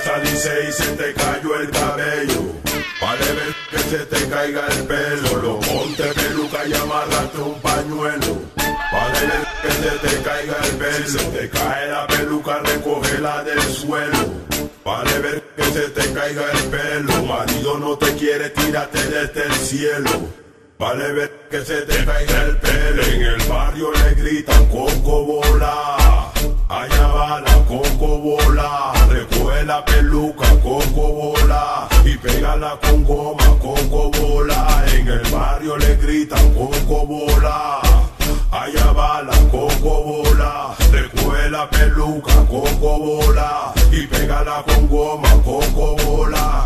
salirse y se te cayó el cabello. Vale ver que se te caiga el pelo, lo ponte peluca y amarrate un pañuelo. Vale ver que se te caiga el pelo, si se te cae la peluca, recógela del suelo. Vale ver que se te caiga el pelo, marido no te quiere, tírate desde el cielo. Vale ver que se te caiga el pelo, bola, recoge la peluca, coco bola, y pégala con goma, coco bola. En el barrio le gritan coco bola. Allá va la coco bola, recoge la peluca, coco bola, y pégala con goma, coco bola.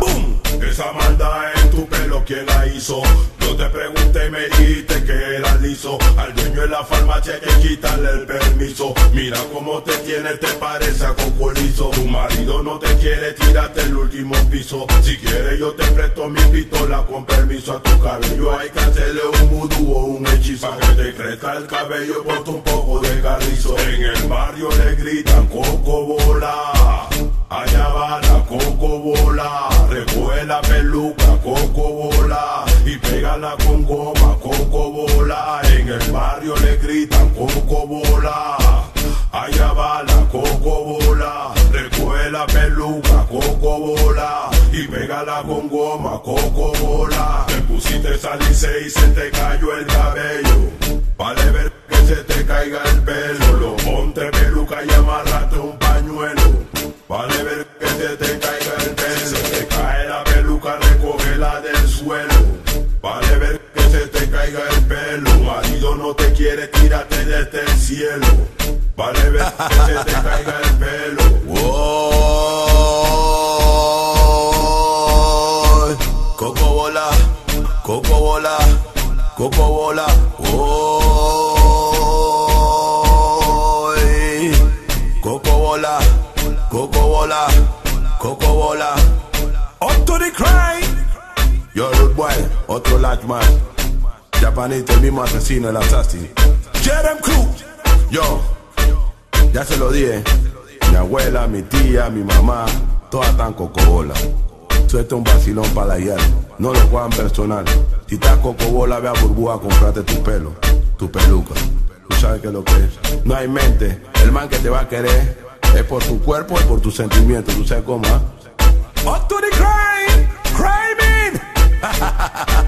Esa maldad en tu pelo, ¿quién la hizo? Yo te pregunté me dijiste que Al dueño de la farmacia hay que quitarle el permiso. Mira cómo te tiene, te parece a coco liso. Tu marido no te quiere, tírate el último piso. Si quieres yo te presto mi pistola con permiso a tu cabello. Hay que hacerle un vudú o un hechizo. Pa' que te crezca el cabello, ponte un poco de carrizo. En el barrio le gritan coco bola. Allá va la coco bola, recoge la peluca, coco bola, y pégala con goma, coco bola. En el barrio le gritan coco bola. Allá va la coco bola, recoge la peluca, coco bola, y pégala con goma, coco bola. Te pusiste salirse y se te cayó el cabello. Vale ver que se te caiga el pelo, lo ponte peluca y amarrate caiga el pelo, marido no te quiere, tírate desde el cielo. Vale ver que se te caiga el pelo. Woy. Coco bola, coco bola, coco bola. Coco bola, coco bola, coco bola. Up to the crime. Yo, rude boy, otro large man. Japanese, el mismo asesino, el assassin. Jerem Crew. Yo, ya se lo dije. Mi abuela, mi tía, mi mamá, todas están cocobola. Suelta un vacilón para la guiar. No lo juegan personal. Si estás cocobola, ve a burbuja, comprate tu pelo, tu peluca. Tú sabes qué es lo que es. No hay mente. El man que te va a querer es por tu cuerpo y por tus sentimientos. Tú sabes cómo, ¿ah? To the crime, criming.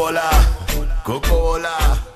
Coco bola,